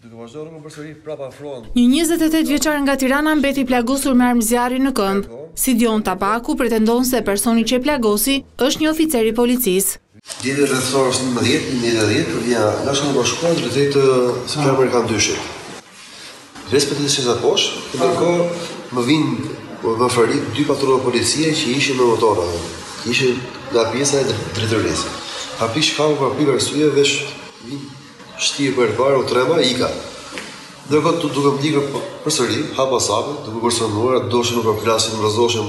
Një njëzet e tetë vjeçar nga Tirana mbeti i plagosur me armë zjarri në këmbë. Sidion Tabaku pretendon se personi që e plagosi është një oficer i policisë. Dje rreth orës njëmbëdhjetë, njëmbëdhjetë e dhjetë po vija nga shkolla për shkolla duke drejtë të Sfera Amerikan dyshit. Vespër të dishtë e poshë, të përko më vijnë më afër dy patrulla policie që ishin me motorë,, ishin nga pjesa e drejtorisë. Hapi shkaku për api vesh vinë Shtie për herë të parë, u tremba, ika. Ndërkohë, duke më ndjekur përsëri, hap pas hapi, duke kërcënuar, doshin më përplasnin, më rrëzoshin,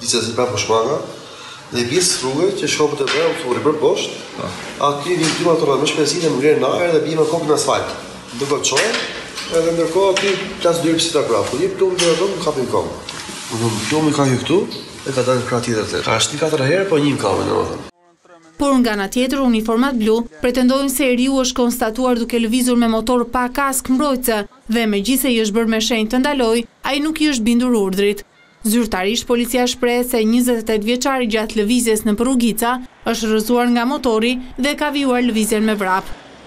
diçka i prapë shmanga, dhe pjesë rruge që shkon për të bërë, u thuri për poshtë, po. aty një dy motorë me shpejtësi dhe më ngrenë në ajër dhe bie me kokë në asfalt. Ndërkohë çohem, edhe ndërkohë aty plas dy herë përsëri prapë. Po një plumb deri atë më kapi në komë. Do të thonë plumbi ka hyrë këtu, e ka dalë krah tjetër atë. Ka shti katër herë, po një më kapi, domethënë. Por nga ana tjetër uniformat blu pretendojnë se i riu është konstatuar duke lëvizur me motor pa kaskë mbrojtëse dhe megjithëse i është bërë me shenjë të ndalojë, ai nuk i është bindur urdhrit. Zyrtarisht policia shprehet se njëzet e tetë vjeçari gjatë lëvizjes nëpër rrugica është rrëzuar nga motori dhe ka vijuar lëvizjen me vrap.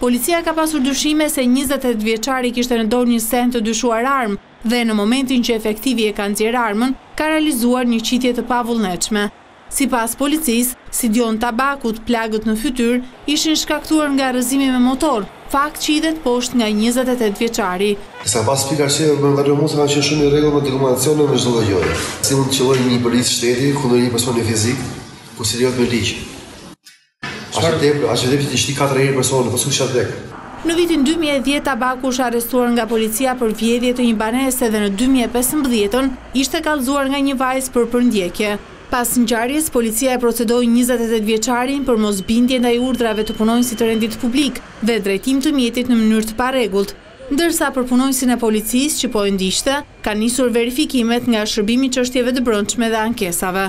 Policia ka pasur dyshime se njëzet e tetë vjeçari kishte në dorë një send të dyshuar armë dhe në momentin që efektivi e ka nxjerrë armën, ka realizuar një qitje të pavullnetshme. Sipas policisë, Sidion Tabakut plagët në fytyrë i ishin shkaktuar nga rrëzimi me motor, fakt që hidhet poshtë nga njëzet e tetë vjeçari. S'ka pas pikë arsye për ndaluar un kam qenë shumë në rregull me dokumentacionin e me çdo lloj gjoje. Si mund të qëllojë një polic shteti kundër një personi fizik, kur s'i lejohet me ligj? Aq më tepër, aq më tepër që të shti katër herë personi, po sikur kisha vdek. Në vitin dy mijë e dhjetë Tabaku është arrestuar nga policia për vjedhje të një banese dhe në dy mijë e pesëmbëdhjetën ishte kallëzuar nga një vajzë për përndjekje. Pas ngjarjes, policia e procedoi njëzet e tetë vjeçarin për mosbindje ndaj urdhrave të punonjësit të rendit publik dhe drejtim të mjetit në mënyrë të parregullt, ndërsa për punonjësin e policisë që po e ndiqte, kanë nisur verifikimet nga Shërbimi i Çështjeve të Brendshme dhe Ankesave.